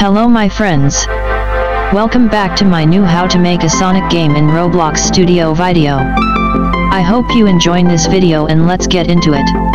Hello my friends. Welcome back to my new how to make a Sonic game in Roblox Studio video. I hope you enjoying this video and let's get into it.